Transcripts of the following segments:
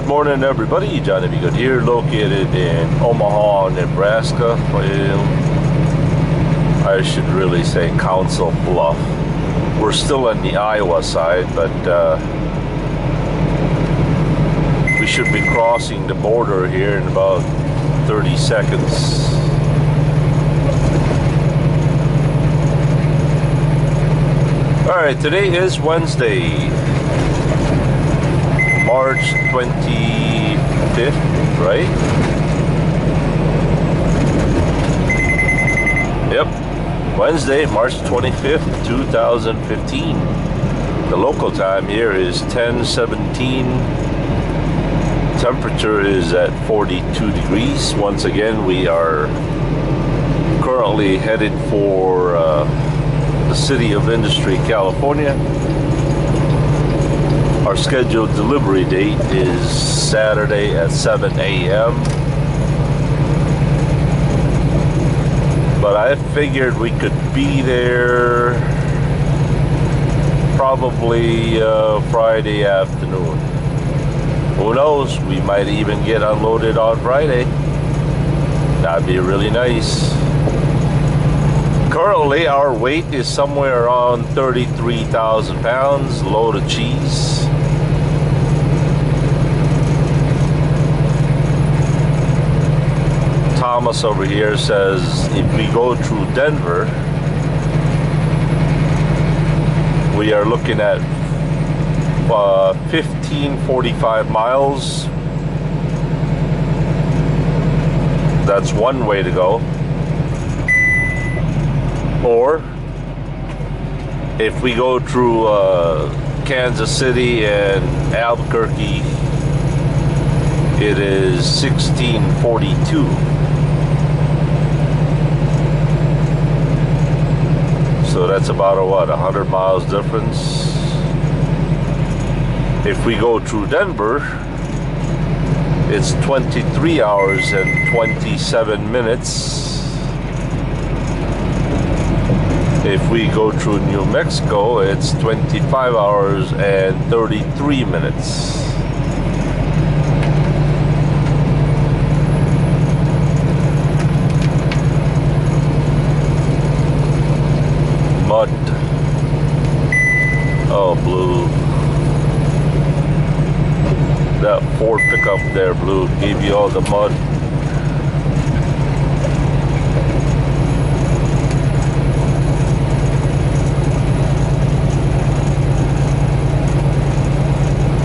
Good morning, everybody. Johnny B. Good here, located in Omaha, Nebraska. Well, I should really say Council Bluff. We're still on the Iowa side, but uh, we should be crossing the border here in about 30 seconds. All right, today is Wednesday, March 25th, right? Yep, Wednesday, March 25th, 2015. The local time here is 1017. Temperature is at 42 degrees. Once again, we are currently headed for uh, the city of Industry, California. Our scheduled delivery date is Saturday at 7 a.m. But I figured we could be there probably uh, Friday afternoon. Who knows? We might even get unloaded on Friday. That'd be really nice. Currently, our weight is somewhere around 33,000 pounds, load of cheese. Thomas over here says if we go through Denver, we are looking at uh, 1545 miles. That's one way to go. Or if we go through uh, Kansas City and Albuquerque, it is 1642. That's about a what, 100 miles difference. If we go through Denver, it's 23 hours and 27 minutes. If we go through New Mexico, it's 25 hours and 33 minutes. Mud. Oh, blue. That Ford pickup there, blue, gave you all the mud.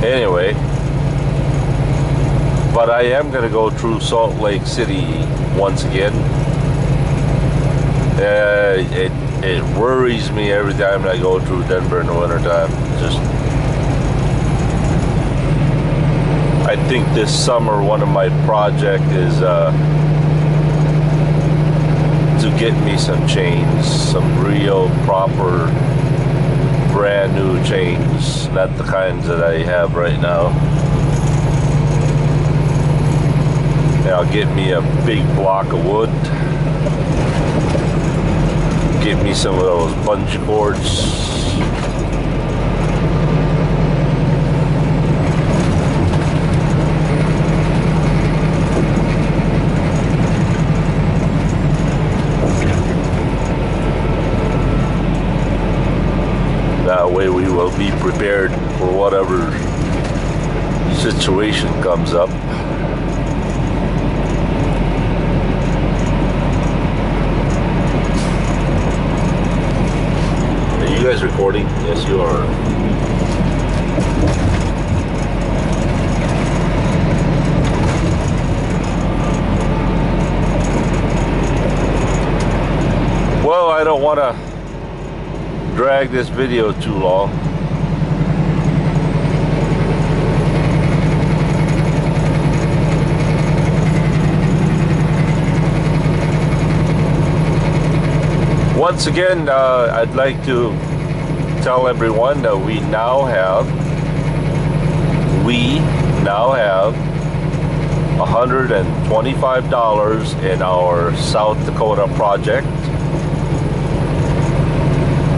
Anyway, but I am going to go through Salt Lake City once again. Uh, it it worries me every time I go through Denver in the wintertime. Just I think this summer one of my project is uh, to get me some chains, some real proper brand new chains, not the kinds that I have right now. Now get me a big block of wood. Get me some of those bungee cords. That way we will be prepared for whatever situation comes up. You guys recording? Yes, you are. Well, I don't want to drag this video too long. Once again, uh, I'd like to tell everyone that we now have, we now have $125 in our South Dakota project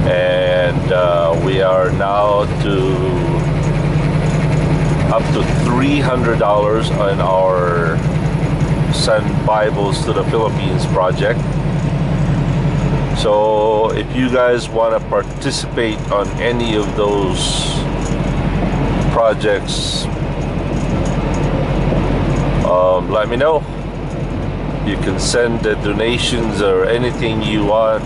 and uh, we are now to up to $300 on our Send Bibles to the Philippines project. So if you guys want to participate on any of those projects, um, let me know. You can send the donations or anything you want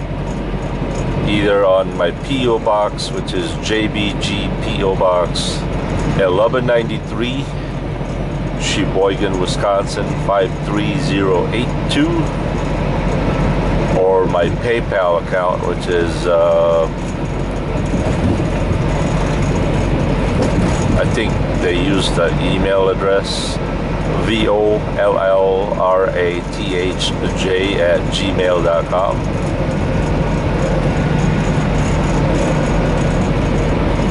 either on my PO box, which is JBG PO Box 1193, Sheboygan, Wisconsin 53082, or my PayPal account, which is uh, I think they use the email address V O L L R A T H J at gmail.com.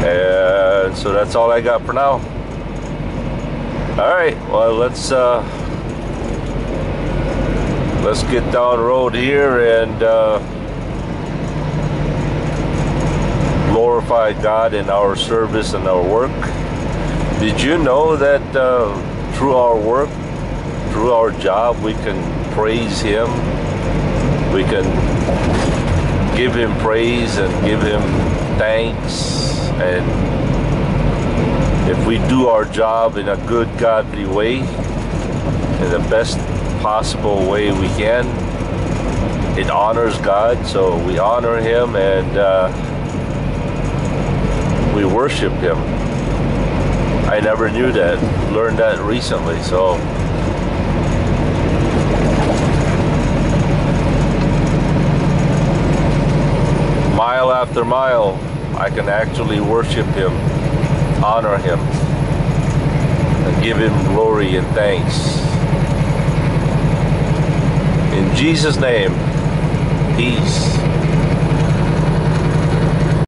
And so that's all I got for now. All right, well let's uh, let's get down the road here and uh, glorify God in our service and our work. Did you know that uh, through our work, through our job, we can praise Him? We can give Him praise and give Him thanks. And if we do our job in a good, godly way, in the best possible way we can, it honors God. So we honor Him and uh, we worship Him. I never knew that. Learned that recently. So mile after mile, I can actually worship Him, honor Him, and give Him glory and thanks. In Jesus' name, peace.